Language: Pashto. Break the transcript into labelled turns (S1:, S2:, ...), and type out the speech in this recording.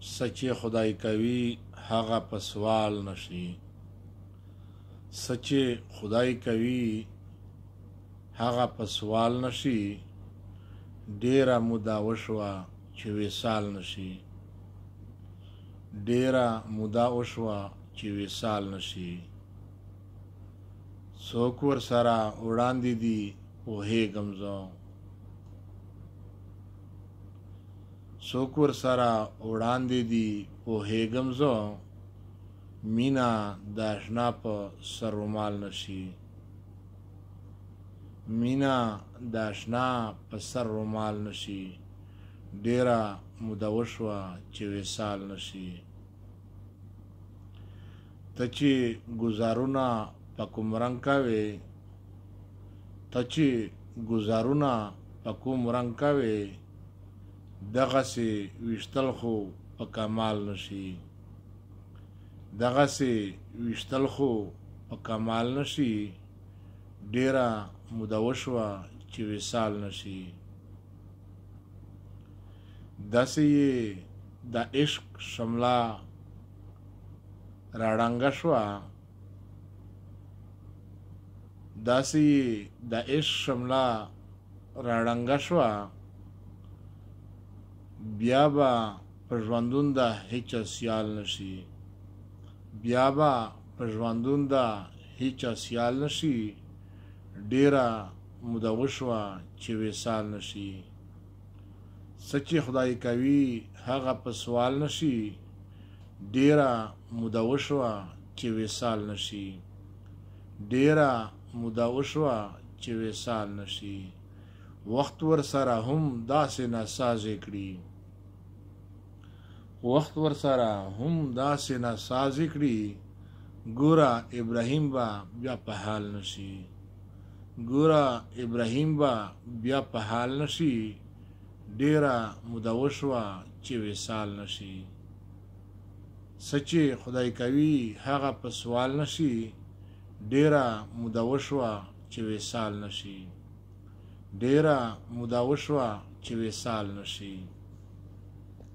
S1: سچې خدای کوي هغه په سوال نشي سچې خدای کوي هغه په سوال نشي ډیره موده وشوه چې وصال نشي ډیره موده وشوه چې وصال نشي څوک ور سره وړاندې دي پوهېږم زه څوک ورسره وړاندې دي پوهېږم زه مينه د اشنا په سر رومال نشي مينه د اشنا په سر رومال نشي ډېره موده وشوه چې وصال نشي ته چې ګزارونه په کوم رنګ کوې ته چی ګوزارونه په کوم رنګ کوی دغسی ویشتل خو په کمال نشی دغسی ویشتل خو په کمال نشی ډیره موده وشوه چی وصال نشی دسی یی د عشق شملا راړنګه شوه داسې یې د عشق شمله راړنګه شوه بیا به په ژوندون د هیچ سیال نشي بیا به په ژوندون د هیچ سیال نشي ډیره مدوشوه چې وسال نشي څه چې خدای کوي هغه په سوال نه شي ډېره موده وشوه چې وصال نه شي ډېره موده وشوه چې وصال نه شي وخت ورسره هم داسې ناسازې کړي وخت ورسره هم داسې ناسازې کړي ګوره ابراهیم به بیا په حال نه شي ګوره ابراهیم به بیا په حال نه شي ډیره موده وشوه چې وصال نه شي څه چې خدای کوي هغه په سوال نه شي ډیره موده وشوه چې وصال نه شي ډیره موده وشوه چې وصال نه شي